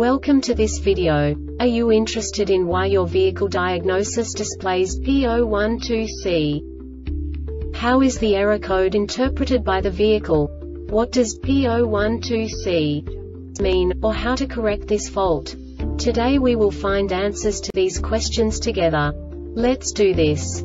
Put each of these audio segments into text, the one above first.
Welcome to this video. Are you interested in why your vehicle diagnosis displays P012C? How is the error code interpreted by the vehicle? What does P012C mean, or how to correct this fault? Today we will find answers to these questions together. Let's do this.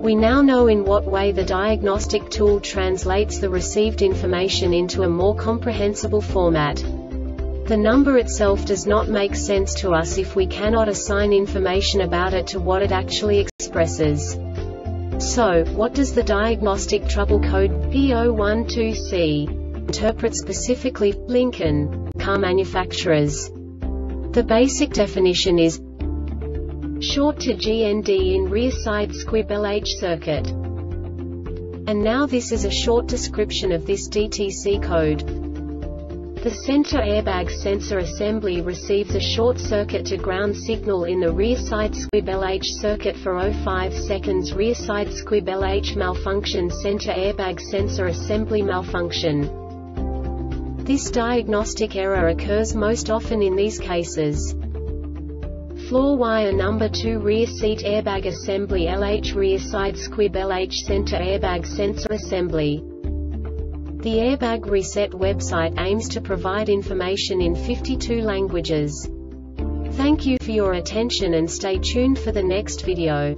We now know in what way the diagnostic tool translates the received information into a more comprehensible format. The number itself does not make sense to us if we cannot assign information about it to what it actually expresses. So, what does the diagnostic trouble code P012C interpret specifically, Lincoln, car manufacturers? The basic definition is short to GND in rear side squib LH circuit. And now this is a short description of this DTC code. The center airbag sensor assembly receives a short circuit to ground signal in the rear side squib LH circuit for 05 seconds rear side squib LH malfunction center airbag sensor assembly malfunction. This diagnostic error occurs most often in these cases. Floor wire number 2 rear seat airbag assembly LH rear side squib LH center airbag sensor assembly. The Airbag Reset website aims to provide information in 52 languages. Thank you for your attention and stay tuned for the next video.